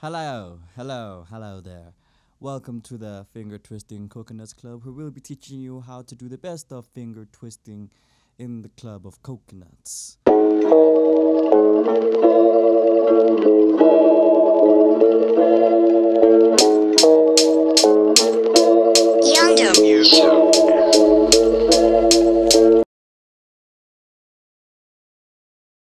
Hello, hello, hello there. Welcome to the Finger Twisting Coconuts Club, where we'll be teaching you how to do the best of finger twisting in the club of coconuts.